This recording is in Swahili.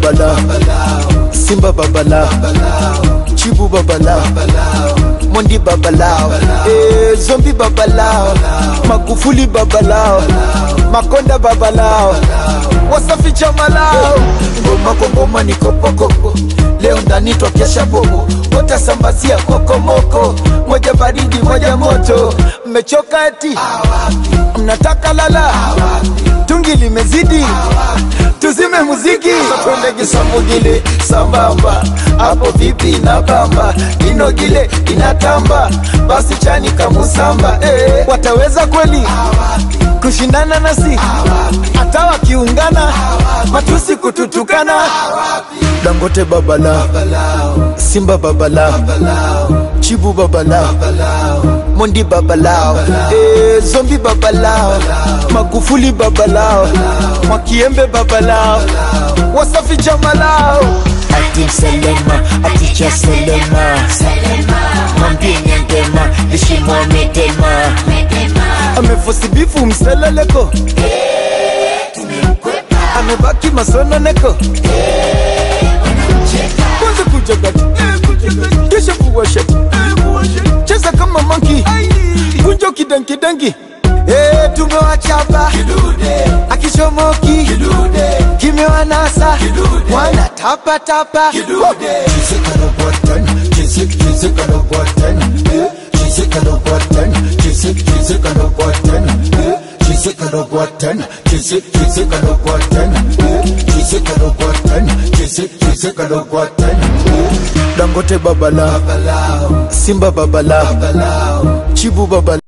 babala. Simba babala. Chibu babala. Mondi babalao eh, zombi babalao magufuli babala. Makonda babalao wasafi chamala ngoma kwa ngoma ni kopokopo leo ndani twakesha bobo watasambazia kokomoko moja baridi moja moto. Mmechoka eti. Mnataka lala. Tungi limezidi tuzime muziki. Twende kisamugile sambamba. Hapo vipi na bamba? Inogile inatamba. Basi chani kamusamba eh, wataweza kweli? Kushindana nasi? Hata wakiungana matusi kututukana. Dangote babala simba babala chibu babala mondi babalao eh, zombi babalao magufuli babalao mwakiembe baba lao, wasafi jamalao ati selema aticha selema. Mwambie nyangema lishimwa medema. Amefosibifu mseleleko amebaki masononeko kwanza kujagati kisha kuwashati cheza kama manki kunjo kidankidangi wa chapa akichomoki kimewanasa. Wana tapatapa dangote babala simba babala chibu babala